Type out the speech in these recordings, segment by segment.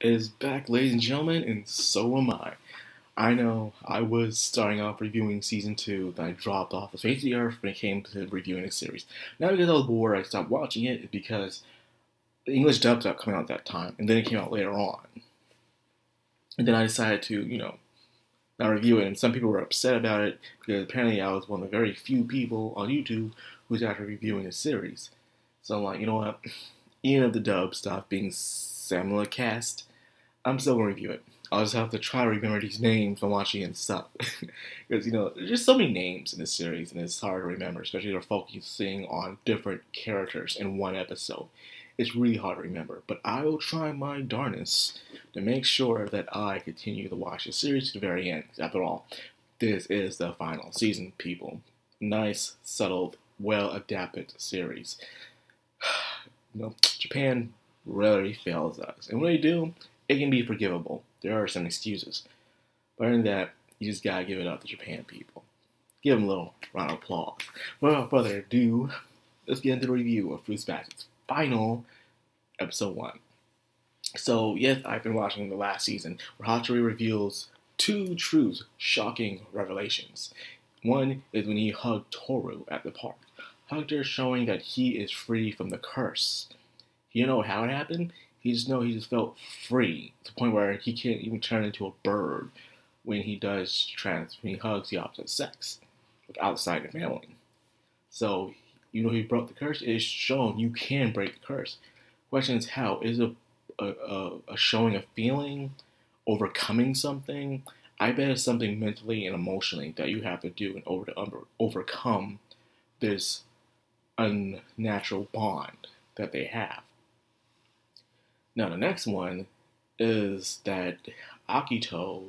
is back, ladies and gentlemen, and so am I. I know I was starting off reviewing season two, then I dropped off the face of the earth when it came to reviewing the series. Not because I was bored, I stopped watching it, because the English dub stopped coming out at that time, and then it came out later on. And then I decided to, you know, not review it, and some people were upset about it because apparently I was one of the very few people on YouTube who's actually reviewing the series. So I'm like, you know what? Even if the dub stopped being simulcast, I'm still gonna review it. I'll just have to try to remember these names when watching and stuff. Because, you know, there's just so many names in this series, and it's hard to remember, especially they're focusing on different characters in one episode. It's really hard to remember, but I will try my darnest to make sure that I continue to watch the series to the very end. After all, this is the final season, people. Nice, settled, well adapted series. you know, Japan rarely fails us. And when they do, it can be forgivable. There are some excuses. But other than that, you just gotta give it up to Japan people. Give them a little round of applause. Without further ado, let's get into the review of Fruits Basket's final episode one. So, yes, I've been watching the last season where Hatori reveals two truths, shocking revelations. One is when he hugged Toru at the park. Her, showing that he is free from the curse. You know how it happened? He just know he just felt free to the point where he can't even turn into a bird when he does trans when he hugs the opposite sex outside the family. So you know he broke the curse. It is shown you can break the curse. Question is how is a a, a showing of feeling, overcoming something. I bet it's something mentally and emotionally that you have to do in order to overcome this unnatural bond that they have. Now, the next one is that Akito,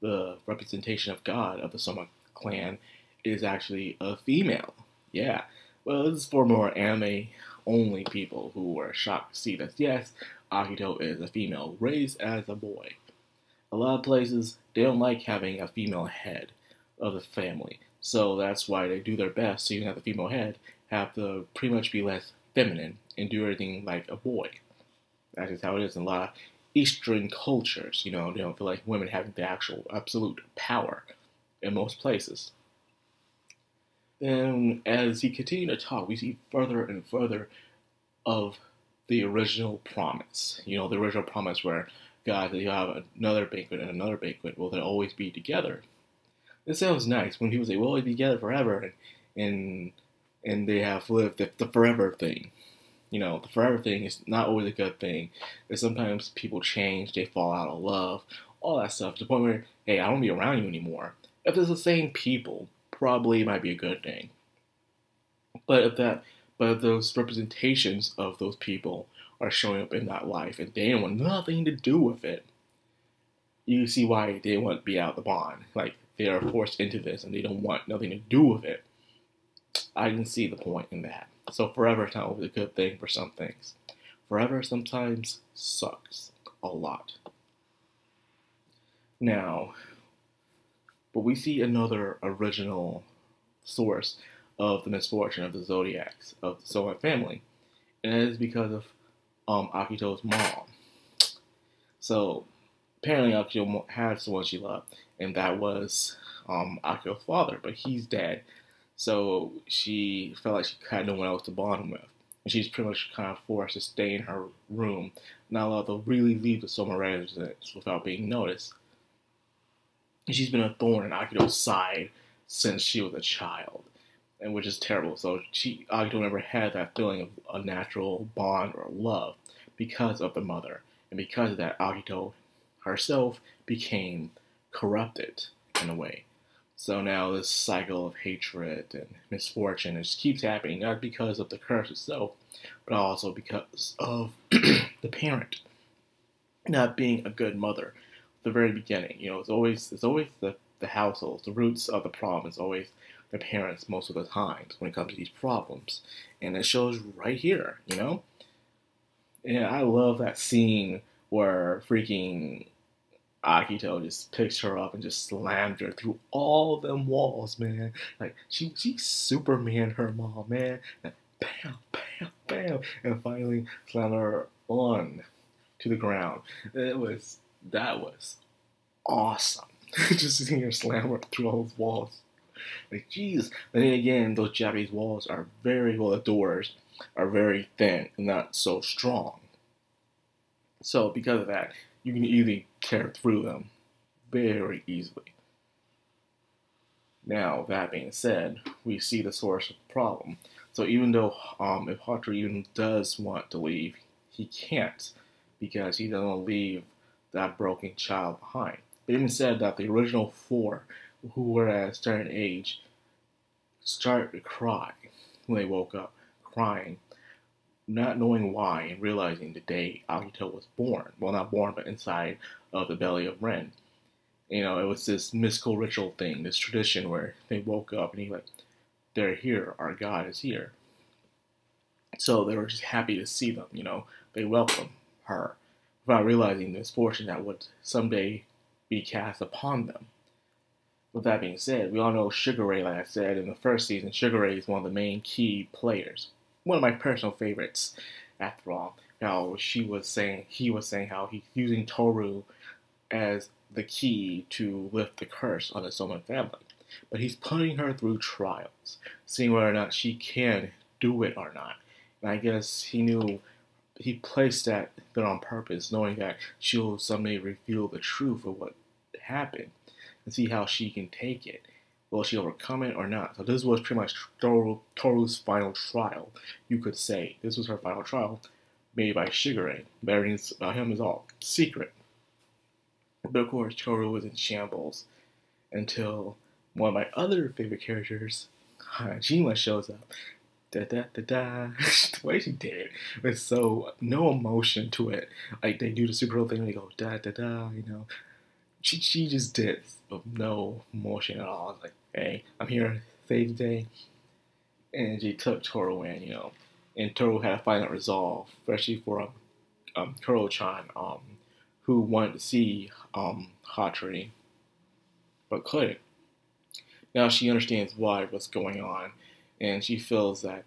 the representation of God of the Soma clan, is actually a female. Yeah. Well, this is for more anime only people who were shocked to see that, yes, Akito is a female raised as a boy. A lot of places, they don't like having a female head of the family. So that's why they do their best so you have the female head have to pretty much be less feminine and do everything like a boy. That's just how it is in a lot of Eastern cultures. You know, they don't feel like women having the actual absolute power in most places. Then, as he continued to talk, we see further and further of the original promise. You know, the original promise where God, you have another banquet and another banquet, will they always be together? It sounds nice when people say, we'll always be together forever, and and, and they have lived the, the forever thing you know, the forever thing is not always a good thing. Because sometimes people change, they fall out of love, all that stuff, to the point where, hey, I don't be around you anymore. If it's the same people, probably might be a good thing. But if that, but if those representations of those people are showing up in that life and they don't want nothing to do with it, you see why they want to be out of the bond. Like they are forced into this and they don't want nothing to do with it. I can see the point in that. So forever is not always a good thing for some things. Forever sometimes sucks a lot. Now, but we see another original source of the misfortune of the zodiacs of the Soma family, and it is because of um, Akito's mom. So apparently, Akito had someone she loved, and that was um, Akito's father, but he's dead. So she felt like she had no one else to bond with. And she's pretty much kind of forced to stay in her room, not allowed to really leave the Soma residence without being noticed. And she's been a thorn in Akito's side since she was a child, and which is terrible. So she Akito never had that feeling of a natural bond or love because of the mother, and because of that, Akito herself became corrupted in a way. So now this cycle of hatred and misfortune just keeps happening, not because of the curse itself, but also because of the parent not being a good mother. The very beginning, you know, it's always it's always the, the household, the roots of the problem is always the parents most of the times when it comes to these problems. And it shows right here, you know? And I love that scene where freaking Akito just picked her up and just slammed her through all them walls, man. Like she she Superman her mom, man. And bam, bam, bam, and finally slammed her on to the ground. It was that was awesome. Just seeing her slam her through all those walls. Like, jeez. But then again, those Japanese walls are very well, the doors are very thin and not so strong. So, because of that, you can easily tear through them very easily. Now, that being said, we see the source of the problem. So, even though um, if Hatori even does want to leave, he can't because he doesn't leave that broken child behind. It even said that the original four who were at a certain age started to cry when they woke up, crying, not knowing why and realizing the day Akito was born. Well, not born, but inside of the belly of Ren. You know, it was this mystical ritual thing, this tradition where they woke up and he like, they're here, our God is here. So they were just happy to see them, you know, they welcomed her without realizing the misfortune that would someday be cast upon them. With that being said, we all know Sugar Ray, like I said in the first season, Sugar Ray is one of the main key players. One of my personal favorites, after all. How she was saying, he was saying how he's using Toru as the key to lift the curse on the Soma family. But he's putting her through trials, seeing whether or not she can do it or not. And I guess he knew he placed that there on purpose, knowing that she'll someday reveal the truth of what happened and see how she can take it. Will she overcome it or not? So this was pretty much Toru, Toru's final trial, you could say. This was her final trial, made by Shigure. Everything about uh, him is all secret. But of course, Toru was in shambles until one of my other favorite characters, Hanajima, shows up. Da da da da. the way she did it was so no emotion to it. Like they do the superhero thing, they go da da da, you know, she she just did no emotion at all. Like, hey, I'm here save day. And she took Toru in, you know. And Toru had to find that resolve, especially for um, um Kuro-chan, um, who wanted to see um Hatori, but couldn't. Now she understands why what's going on, and she feels that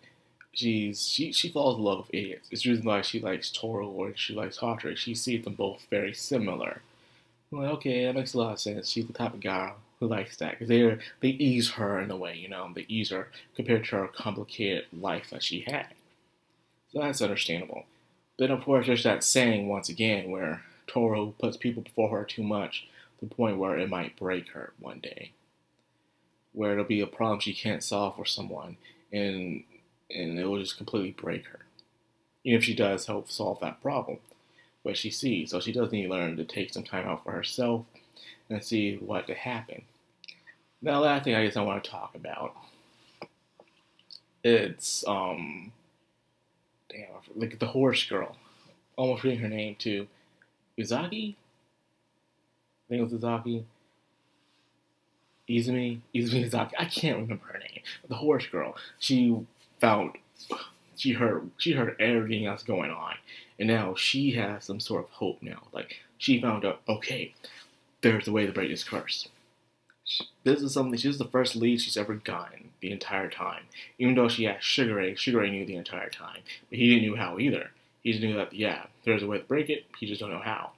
she's she she falls in love with idiots. It's the reason why she likes Toru or she likes Hatori. She sees them both very similar like, okay, that makes a lot of sense. She's the type of who likes that because they they ease her in a way, you know, they ease her compared to her complicated life that she had. So that's understandable. But of course, there's that saying once again where Toro puts people before her too much to the point where it might break her one day, where it'll be a problem she can't solve for someone, and and it will just completely break her. Even if she does help solve that problem what she sees. So she does need to learn to take some time out for herself and see what could happen. Now, the last thing I guess I want to talk about, it's um, damn, like the horse girl. Almost reading her name too, Uzaki. I think it was Uzaki. Izumi, Izumi Izaki. I can't remember her name. The horse girl. She found she heard she heard everything else going on, and now she has some sort of hope now. Like she found out, okay, there's a way to break this curse. This is something. She's the first lead she's ever gotten the entire time. Even though she asked Sugar Ray, knew the entire time, but he didn't know how either. He just knew that yeah, there's a way to break it. He just don't know how.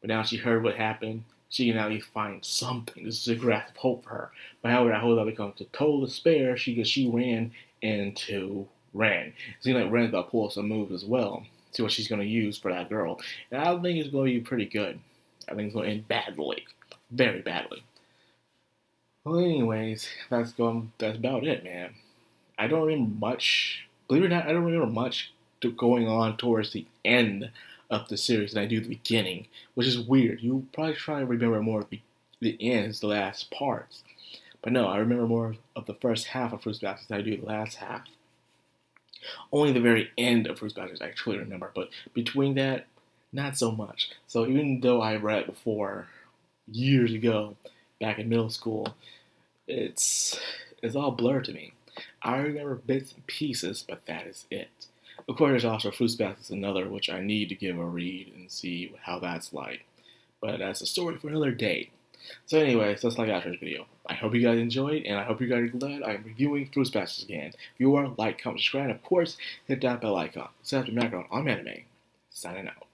But now she heard what happened. She can at least find something. This is a grasp of hope for her. But however, that hope that becomes to total despair. She because she ran into Ren. It seems like Ren's about to pull some moves as well. See what she's going to use for that girl. And I think it's going to be pretty good. I think it's going to end badly. Very badly. Well, anyways, that's going. That's about it, man. I don't remember much. Believe it or not, I don't remember much going on towards the end of the series than I do the beginning, which is weird. You probably try to remember more of the, the ends, the last parts. But no, I remember more of the first half of Fruits Basket than I do the last half. Only the very end of Fruits Basket I truly remember, but between that, not so much. So even though I read before years ago, back in middle school, it's it's all blurred to me. I remember bits and pieces, but that is it. Of course, there's also Fruits Basket, another which I need to give a read and see how that's like. But that's a story for another day. So anyways, that's like after this video. I hope you guys enjoyed, and I hope you guys are glad I'm reviewing Fruits Basket again. If you are, like, comment, subscribe, and of course, hit that bell icon. So after Macron, I'm Anime, signing out.